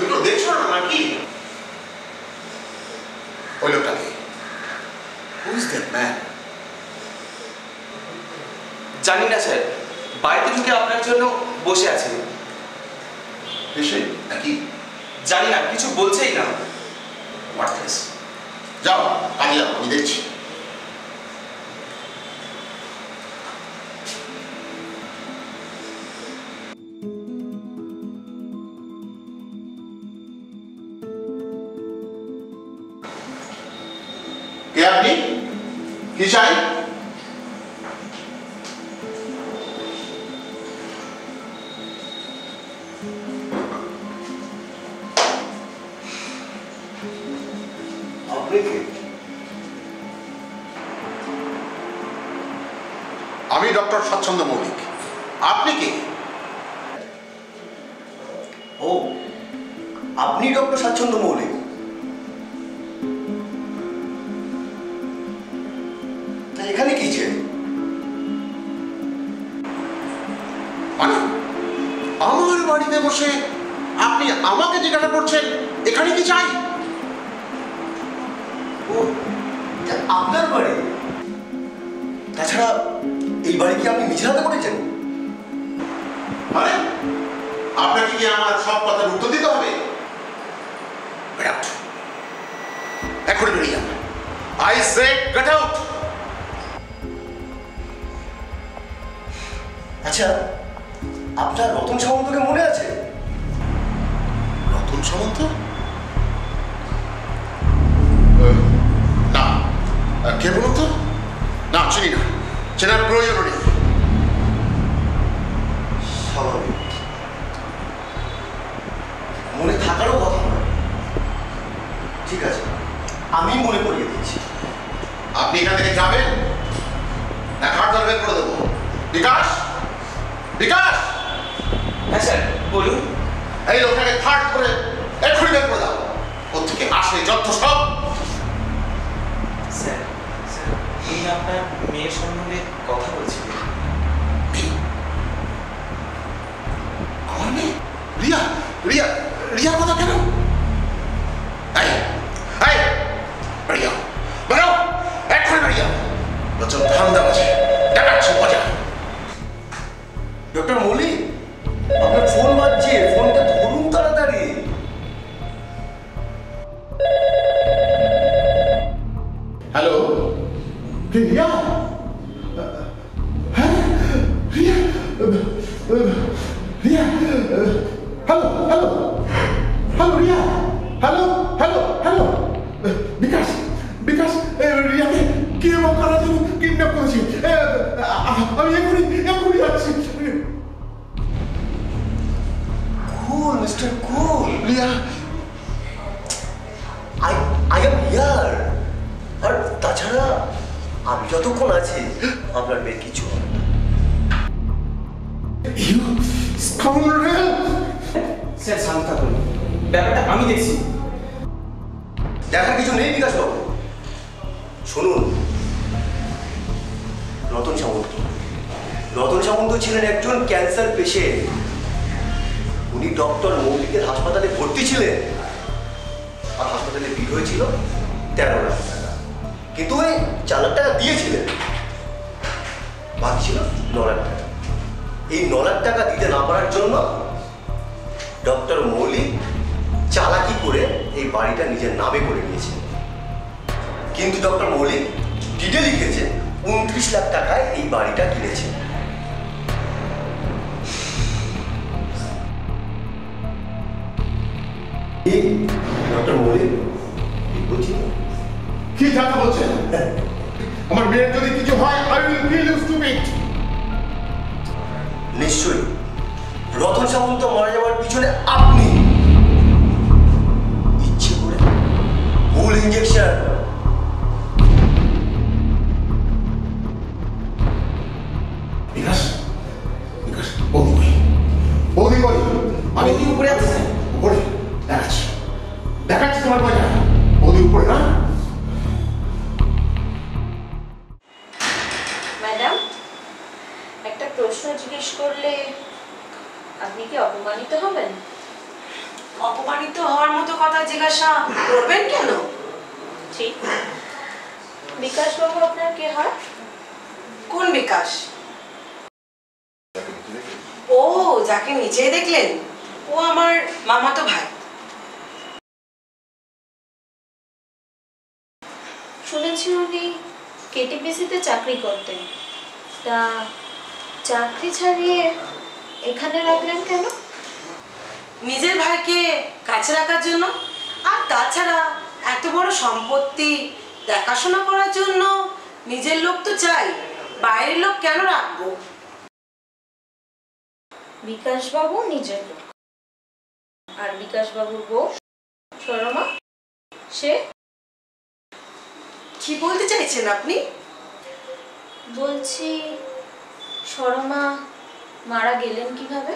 দুটো দেখছ না নাকি ওই লোকটাকে হু ইজ দ্যাট ম্যান জানি না স্যার। বাড়িতে ঢুকে আপনার জন্য বসে আছে। পেশেন্ট নাকি? জানি না কিছু বলছেই না। হোয়াট যাও কাজে যাও আমি দেখছি। আমি ডক্টর স্বচ্ছন্দ মৌলিক। আপনি কে? ও, আপনি ডক্টর স্বাচ্ছন্দ্য মৌলিক। এখানে কি চেন মানে আমার বাড়িতে বসে আপনি আমাকে জিজ্ঞাসা করছেন, এখানে কি চাই? আপনার বাড়ি? তাছাড়া এই বাড়ি কি আপনি নিজের হাতে করেছেন? মানে? আপনাকে কি আমার সব কথার উত্তর দিতে হবে. এখনই বেরিয়ে যান। আই সে গেট আউট আচ্ছা আপনার রতন সামন্তকে মনে আছে? রতন সামন্ত? কে বলুন তো না চিনি না চেনার প্রয়োজন নেই স্বাভাবিক। মনে থাকারও কথা নয়। ঠিক আছে আমি মনে করিয়ে দিচ্ছি। আপনি এখান থেকে যাবেন না খাট বের করে দেবো। বিকাশ? বিকাশ? হ্যাঁ স্যার বলুন। এই লোকটাকে থার্ড করে এক্ষুনি বের করে দাও। ওর থেকে আসে যত সব স্যার স্যার উনি আপনার মেয়ের সম্বন্ধে cool Riya I I am here আর তাছাড়া আমি যতক্ষণ আছি আপনার মেয়ে কিছু। ইউ স্কাউন্ডারেল স্যার শান্ত থাকুন। ব্যাপারটা আমি দেখছি। দেখার কিছু নেই বিকাশ বাবু। শুনুন রতন সামন্ত। রতন সামন্ত ছিলেন একজন ক্যান্সার পেশেন্ট উনি ডক্টর মৌলিকের হাসপাতালে ভর্তি ছিলেন। আর হাসপাতালে বিল হয়েছিল তেরো লাখ টাকা। কিন্তু ওই চার লাখ টাকা দিয়েছিলেন। বাকি ছিল ন লাখ টাকা। এই ন লাখ টাকা দিতে না পারার জন্য ডক্টর মৌলিক চালাকি করে এই বাড়িটা নিজের নামে করে নিয়েছে কিন্তু ডক্টর মৌলিক ডিটে লিখেছে উনত্রিশ লাখ টাকায় এই বাড়িটা কিনেছে ডক্টর বলছি কি কথা বলছেন? আমার মেয়ের যদি কিছু হয় I will kill you stupid নিশ্চয়ই। রতন সামন্ত মারা যাওয়ার পিছনে আপনি ইচ্ছে করে ভুল ইঞ্জেকশন বিকাশ বিকাশ আমি কি উপরে আছে উপরে না ম্যাডাম একটা প্রশ্ন জিজ্ঞেস করলে আপনি কি অপমানিত হবেন? অপমানিত হওয়ার মতো কথা জিজ্ঞাসা করবেন কেন? ঠিক বিকাশবাবু আপনার কে হয়? কোন বিকাশ? ও যাকে নিচে দেখলেন। ও আমার মামাতো ভাই। শুনেছি উনি কেটিপিসিতে চাকরি করতেন। তা চাকরি ছাড়িয়ে এখানে রাখলেন কেন? নিজের ভাইকে কাছে রাখার জন্য আর তাছাড়া এত বড় সম্পত্তি দেখাশোনা করার জন্য নিজের লোক তো চাই বাইরের লোক কেন রাখব? বিকাশবাবু নিজের লোক। আর বিকাশবাবুর বউ সরমা সে কি বলতে চাইছেন আপনি? বলছি সরমা মারা গেলেন কীভাবে?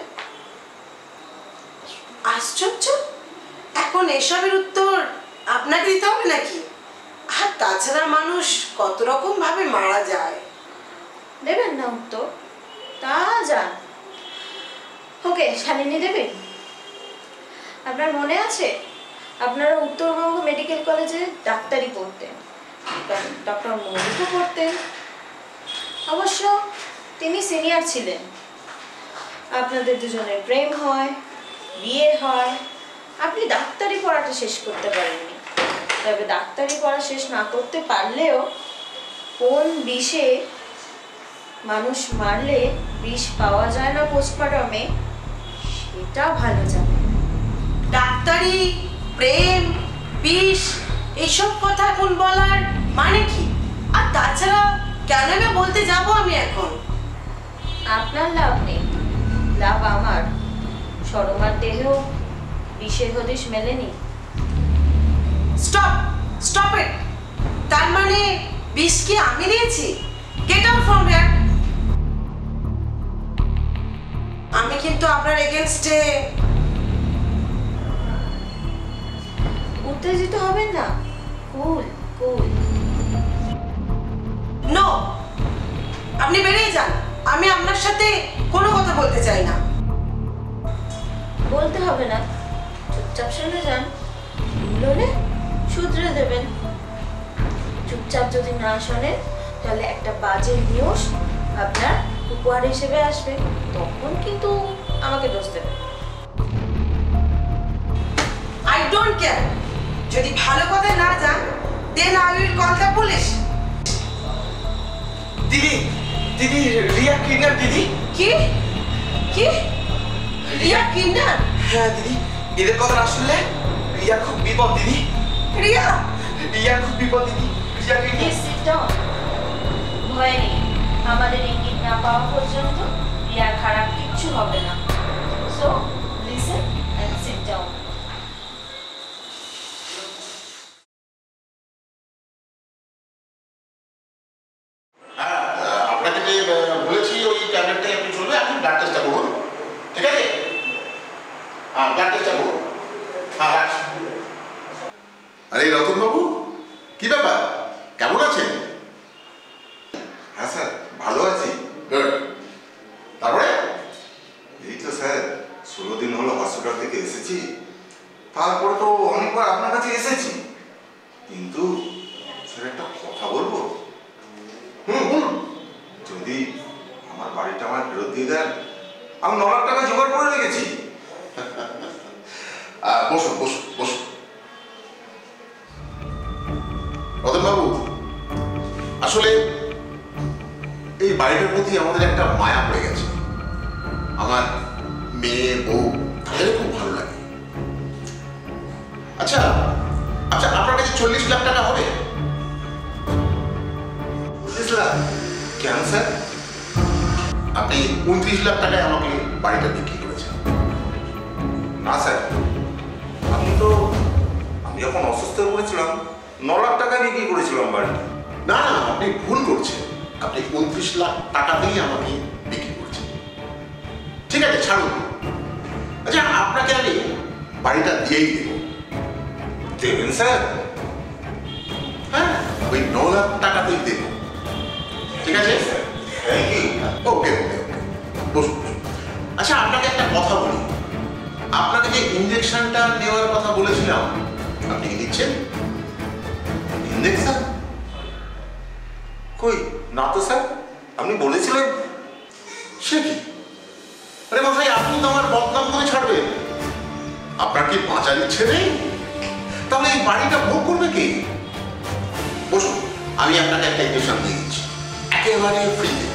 আশ্চর্য! এখন এসবের উত্তর আপনাকে দিতে হবে নাকি? আর তাছাড়া মানুষ কত রকম ভাবে মারা যায়। দেবেন না উত্তর? তা যান। ওকে শালিনী দেবেন আপনার মনে আছে? আপনারা উত্তরবঙ্গ মেডিকেল কলেজে ডাক্তারি পড়তেন। ডক্টর মৌলিকও পড়তেন অবশ্য তিনি সিনিয়র ছিলেন। আপনাদের দুজনের প্রেম হয় বিয়ে হয়। আপনি ডাক্তারি পড়াটা শেষ করতে পারেননি। তবে ডাক্তারি পড়া শেষ না করতে পারলেও কোন বিষে মানুষ মারলে বিষ পাওয়া যায় না পোস্টমর্টমে সেটা ভালো জানে ডাক্তারি, প্রেম, বিষ, এইসব কথা এখন বলার? মানে কি? আর তাছাড়া কেন আমি বলতে যাব আমি এখন? আপনার লাভ নেই। লাভ আমার। সরমার দেহেও বিষের হদিশ মেলেনি। স্টপ! Stop it! তার মানে বিষ কি আমি দিয়েছি? গেট আউট ফ্রম হিয়ার আমি কিন্তু আপনার এগেনস্টে উত্তেজিত হবেন না। কুল কুল। নো আপনি বেরিয়ে যান। আমি আপনার সাথে কোনো কথা বলতে চাই না। বলতে হবে না। চুপচাপ শুনে যান। হলে শুধরে দেবেন। চুপচাপ যদি না শোনেন তাহলে একটা বাজে নিউজ আপনার উপহার হিসেবে আসবে। তখন কিন্তু আমাকে দোষ দেবেন আই ডোন্ট কেয়ার যদি ভালো কথা না যান then I will call the police দিদি দিদি রিয়া কিডন্যাপ দিদি। কি? কি? রিয়া কিন্ডার? হ্যাঁ দিদি। এদের কথা না শুনলে রিয়া খুব বিপদ দিদি। রিয়া? রিয়া খুব বিপদ দিদি। রিয়া কিডন্যাপ সিট ডাউন ভয় নেই। আমাদের ইঙ্গিত না পাওয়া পর্যন্ত রিয়ার খারাপ কিচ্ছু হবে না। So listen and sit down হ্যাঁ আপনাকে যে আহ, বলেছি ওই ট্যাবলেটটাই আপনি চলবে আপনি ব্লাড টেস্টটা করুন ঠিক আছে হ্যাঁ ব্লাড টেস্টটা করুন হ্যাঁ রাখছি আরে রতনবাবু কি ব্যাপার কেমন আছেন হ্যাঁ স্যার ভালো আছি গুড তারপরে এই তো স্যার ষোলো দিন হলো হসপিটাল থেকে এসেছি তারপরে তো অনেকবার আপনার কাছে এসেছি কিন্তু স্যার একটা কথা বলব হুম হুম যদি আমার বাড়িটা আমার ফেরত আমি ন লাখ টাকা জোগাড় করে রেখেছি। বসুন বসুন বসুন রতনবাবু আসলে এই বাড়িটার প্রতি আমাদের একটা মায়া পড়ে গেছে। আমার মেয়ে বউ তাদের খুব ভালো লাগে। আচ্ছা আচ্ছা আপনার কাছে চল্লিশ লাখ টাকা হবে? চল্লিশ লাখ? কেন স্যার? আপনি উনত্রিশ লাখ টাকায় আমাকে বাড়িটা বিক্রি করেছেন। না, স্যার। আমি তো, আমি যখন অসুস্থ হয়ে পড়েছিলাম। ন লাখ টাকা বিক্রি করেছিলাম বাড়িটা। না না আপনি ভুল করছেন। আপনি উনত্রিশ লাখ টাকাতেই আমাকে বিক্রি করছেন। ঠিক আছে, ছাড়ুন। আচ্ছা আপনাকে আমি বাড়িটা দিয়েই দেবো। দেবেন, স্যার? হ্যাঁ ওই ন লাখ টাকাতেই দেবো। ঠিক আছে? থ্যাংক আপনাকে যে ইঞ্জেকশনটা নেওয়ার কথা বলেছিলাম। আপনি কি দিচ্ছেন? ইঞ্জেকশন কই, না তো স্যার আপনি বলেছিলেন। সে কি? আরে মশাই, আপনি তো আমার বদনাম করে ছাড়বেন। আপনার কি বাঁচার ইচ্ছে নেই তাহলে এই বাড়িটা ভোগ করবে কি? বসুন, আমি আপনাকে একটা ইঞ্জেকশন দিয়ে দিচ্ছি। একেবারে ফ্রিতে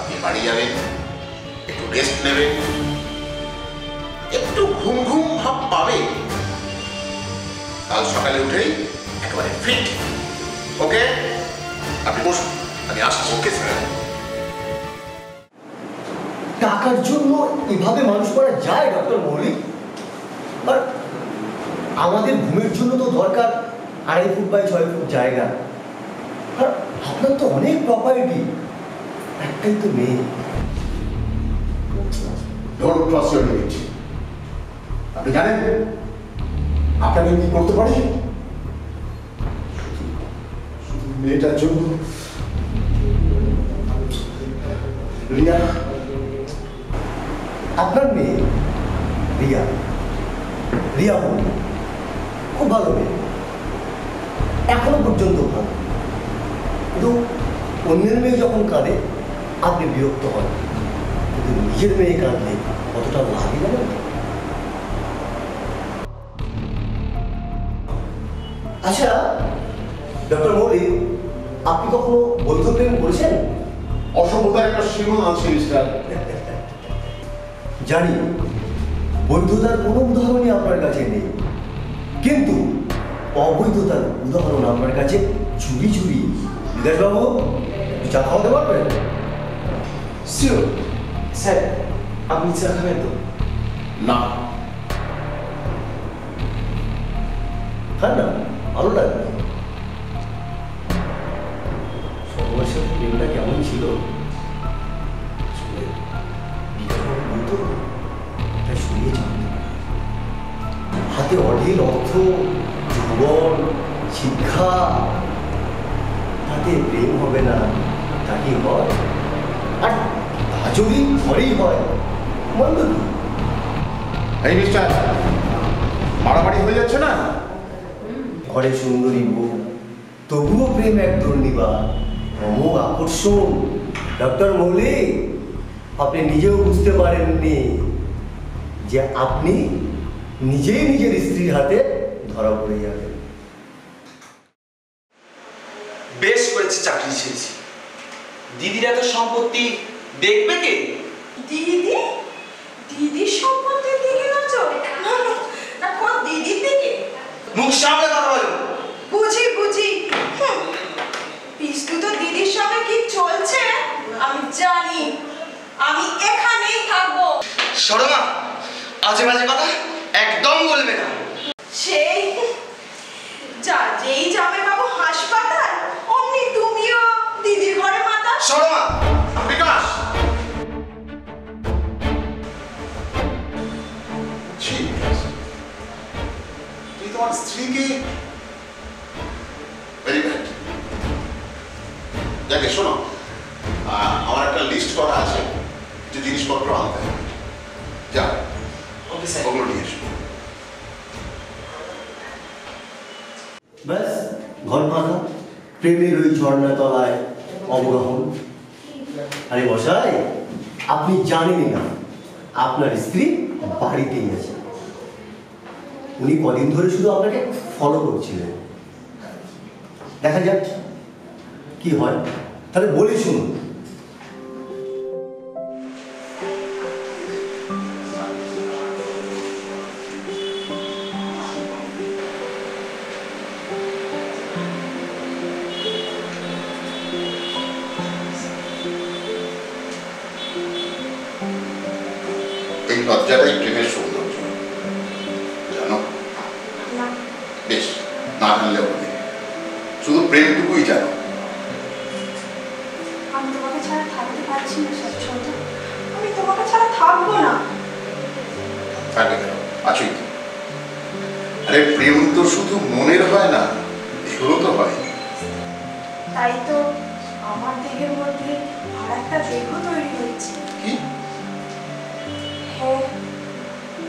আপনি বাড়ি যাবেন, একটু রেস্ট নেবেন। একটু ঘুম ঘুম ভাব পাবে। কাল সকালে উঠেই একেবারে ফিট ওকে? আপনি বসুন আমি আসছি। Okay sir. টাকার জন্য এভাবে মানুষ করা যায় ডক্টর মৌলিক? আর আমাদের ঘুমের জন্য তো দরকার আড়াই ফুট বাই ছয় ফুট জায়গা। আর আপনার তো অনেক প্রপার্টি একটাই তো মেয়ে ডোন্ট ক্রস ইউর লিমিট আপনি জানেন? আপনাকে কি করতে পারি? মেয়েটার জন্য। রিয়া, আপনার মেয়ে, রিয়া রিয়া খুব ভালো মেয়ে। এখনও পর্যন্ত ভালো। কিন্তু অন্যের মেয়ে যখন কাঁদে, আপনি বিরক্ত হন। কিন্তু নিজের মেয়ে কাঁদলে কতটা লাগে? জানেন আচ্ছা ডক্টর মৌলিক আপনি কখনো বৌদ্ধ প্রেম করেছেন? অসভ্যতার একটা সীমা আছে মিস্টার জানি বৈধতার কোনো উদাহরণই আপনার কাছে নেই। কিন্তু অবৈধতার উদাহরণ আপনার কাছে চুরি চুরি বিকাশবাবু চা খাওয়াতে পারবেন শিওর স্যার আপনি চা খাবেন তো? না। খান না? ভালো লাগবে। প্রেমটা কেমন ছিল? হাতে অঢেল অর্থ যৌবন শিক্ষা, তাতে প্রেম হবে না তা হয় আর তা যদি ঘরেই হয়, মন্দ এই মারামারি হয়ে যাচ্ছে না? ঘরে সুন্দরী বউ তবুও প্রেম এক দুর্নিবা অমোঘ আকর্ষণ। ডক্টর মৌলিক আপনি নিজেও বুঝতে পারেননি যে আপনি নিজেই নিজের স্ত্রীর হাতে ধরা পড়ে যাবেন। বেশ করেছে চাকরি ছেড়েছি। দিদির এত সম্পত্তি দেখবে কে? দিদি? দিদির সম্পত্তির দিকে নজর না কোন দিদির দিকে? মুখ সামনে কথা বলো বুঝি বুঝি হুম। পিস্তু তো দিদির সঙ্গে কি চলছে আমি জানি আমি এখানেই থাকব। সরমা আজে বাজে কথা একদম বলবে না। সেই যা যেই যাবে বাবু হাসপাতাল অমনি তুমিও দিদির ঘরে মাতা সরমা বিকাশ। তুই তোমার স্ত্রীকে ভেরি যাকে শোনো আমার একটা লিস্ট করা আছে। জিনিসপত্র আনতে হবে। যা। ওগুলো নিয়ে এসো। ব্যাস ঘর বাঁধা প্রেমের ওই ঝর্ণা তলায় অবগাহন। আরে বসাই আপনি জানেনই না আপনার স্ত্রী বাড়িতেই আছে। উনি কদিন ধরে শুধু আপনাকে ফলো করছিলেন। দেখা যাক কি হয়। তাহলে বলি শুনুন আমি তোমাকে ছাড়া থাকতে পারছি না স্বাচ্ছন্দ্য আমি তোমাকে ছাড়া থাকব না। থাকবে কেন আছোই তো আরে প্রেম তো শুধু মনের হয় না এগুলো তো হয়। তাই তো আমার দেহের মধ্যে আর একটা দেহ তৈরি হয়েছে। কি? হ্যাঁ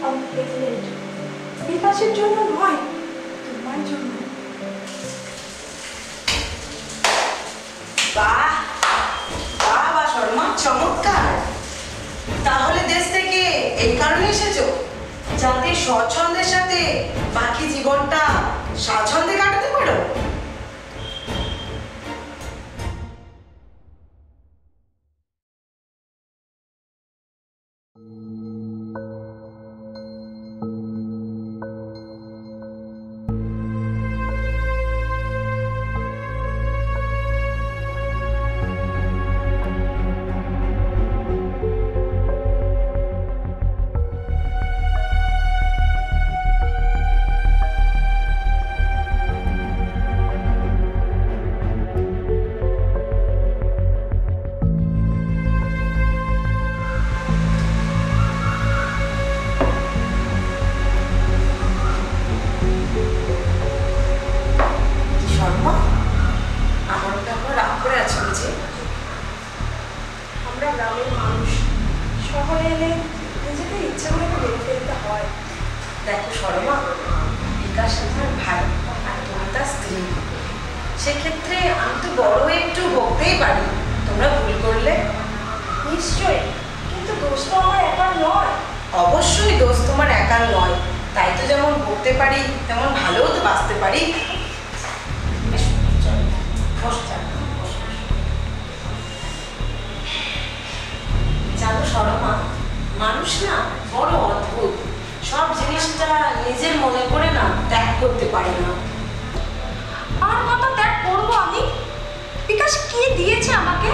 আমি প্রেগনেন্ট বিকাশের জন্য নয় তোমার জন্য। স্বচ্ছন্দের সাথে বাকি জীবনটা স্বাচ্ছন্দ্যে কাটাতে পারো শর্মা দেখো শর্মা, বিকাশ আমার ভাই আর তুমি তার স্ত্রী। সেক্ষেত্রে আমি তো বড় একটু বকতেই পারি। তোমরা ভুল করলে? নিশ্চয়ই। কিন্তু দোষ তো আমার একার নয়। অবশ্যই দোষ তোমার একার নয়। তাই তো যেমন বকতে পারি, তেমন ভালোও তো বাঁচতে পারি। জানো সরমা মানুষ না বড় অদ্ভুত। সব জিনিসটা নিজের মনে করে না, ত্যাগ করতে পারে না। আর কত ত্যাগ করব আমি? বিকাশ কি দিয়েছে আমাকে?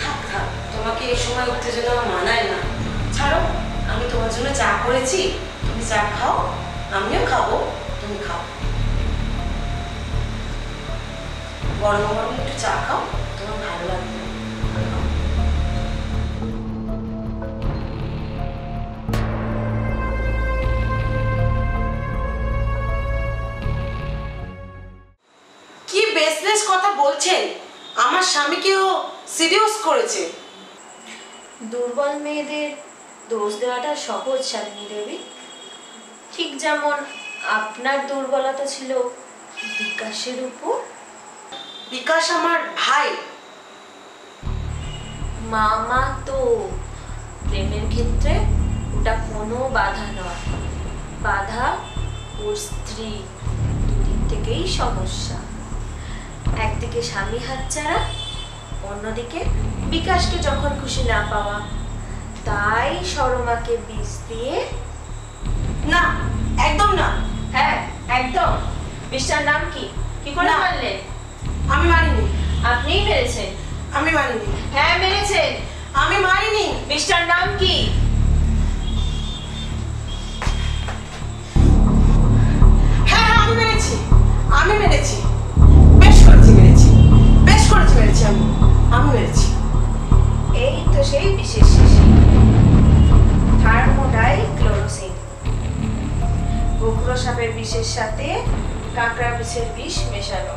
থাক থাক, তোমাকে এই সময় উত্তেজনা মানায় না। ছাড়ো, আমি তোমার জন্য চা করেছি, তুমি চা খাও, আমিও খাব, তুমি খাও। গরম গরম একটু চা খাও, তোমার বেসলেস কথা বলছেন আমার স্বামীকেও সিরিয়াস করেছে। দুর্বল মেয়েদের দোষ দেওয়াটা সহজ শালিনী দেবী। ঠিক যেমন আপনার দুর্বলতা ছিল বিকাশের উপর। বিকাশ আমার ভাই। মামা তো প্রেমের ক্ষেত্রে ওটা কোনো বাধা নয়। বাধা ওর স্ত্রী দুদিক থেকেই সমস্যা। একদিকে স্বামী হাতছাড়া অন্যদিকে বিকাশকে যখন খুশি না পাওয়া তাই সরমাকে বিষ দিয়ে না একদম না। হ্যাঁ একদম। বিষটার নাম কি? কি করে না। আমি মানিনি আপনিই মেরেছেন। আমি মানিনি হ্যাঁ মেরেছেন। আমি মানিনি বিষটার নাম কি? হ্যাঁ হ্যাঁ আমি মেরেছি। আমি মেরেছি। মেরেছি আমি আমি মেরেছি এই তো সেই বিশেষ থার্মোডাই ক্লোরোসিন। গোখরো সাপের বিষের সাথে কাঁকড়া বিষের বিষ মেশানো।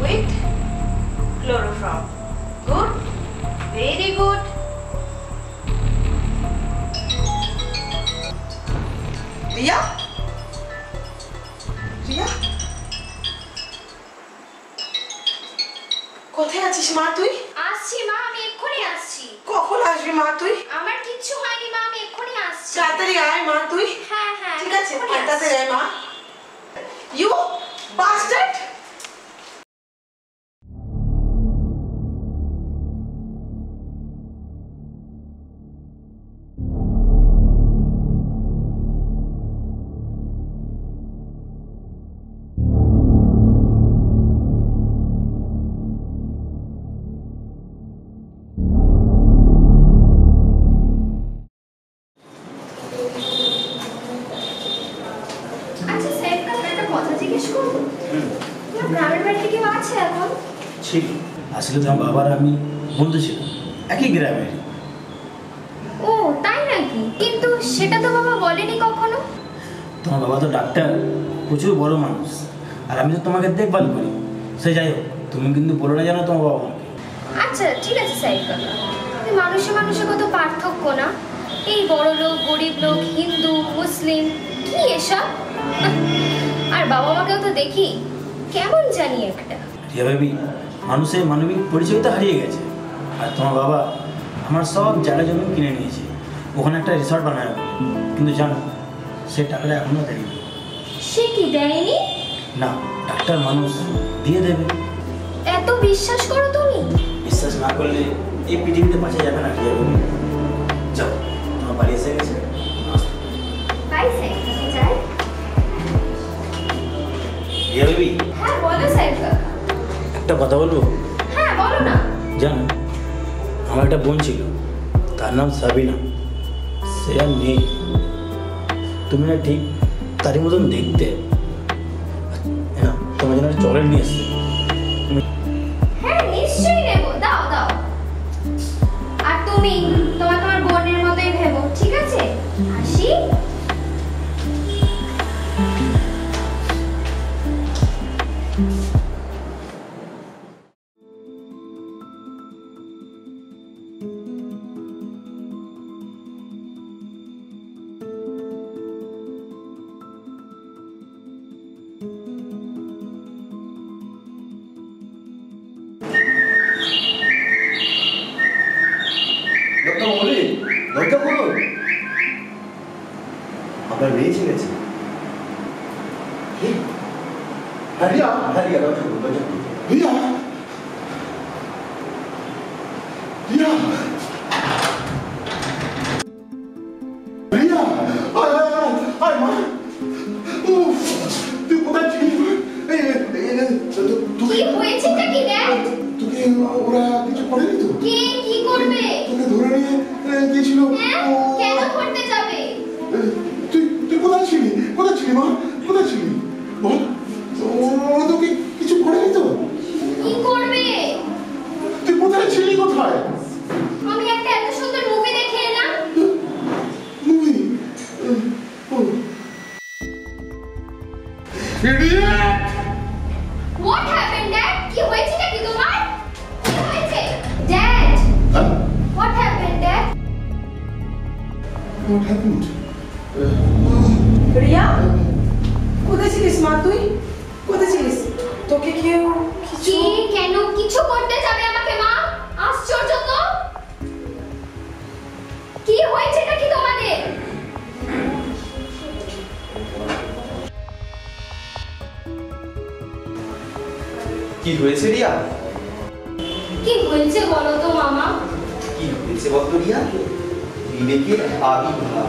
With chloroform. Good, very good. তোমার গ্রামের বাড়িতে কেউ আছে এখন? ছিল। আসলে তোমার বাবার আমি বন্ধু ছিল একই গ্রামের ও তাই নাকি? কিন্তু সেটা তো বাবা বলেনি কখনো? তোমার বাবা তো ডাক্তার প্রচুর বড় মানুষ। আর আমি তো তোমাকে দেখভাল করি। সে যাই হোক তুমি কিন্তু বলো না জানো তোমার বাবা আচ্ছা ঠিক আছে সাইড কাকা কিন্তু মানুষে মানুষে কত পার্থক্য না? এই বড় লোক গরিব লোক হিন্দু মুসলিম কি এসব? আর বাবা মাকেও তো দেখি। কেমন জানি একটা। রিয়া ভাবি মানুষের মানবিক পরিচয় তো হারিয়ে গেছে। আর তোমার বাবা আমার সব জায়গা জমি কিনে নিয়েছে। ওখানে একটা রিসর্ট বানায় কিন্তু জানো সে টাকাটা এখনও দেয়নি। সে কি দেয়নি? না ডাক্তার মানুষ দিয়ে দেবে। এত বিশ্বাস করো তুমি। বিশ্বাস না করলে এই পৃথিবীতে বাঁচা যাবে না রিয়া ভাবি। যাও তোমার বাড়ি এসে গেছে যাই। হ্যাঁ বলো কাকা। একটা কথা বলব? হ্যাঁ বলো না। জানো আমার একটা বোন ছিল তার নাম সাবিনা। সে আর নেই তুমি না ঠিক তারই মতন দেখতে। হ্যাঁ তোমার জন্য চলেন নিয়ে এসছি। গিয়েছিল হ্যাঁ ও, কি হয়েছে রিয়া? কি হয়েছে বলো তো মামা? কি হয়েছে বলো রিয়া? বিবেকের আবির্ভাব।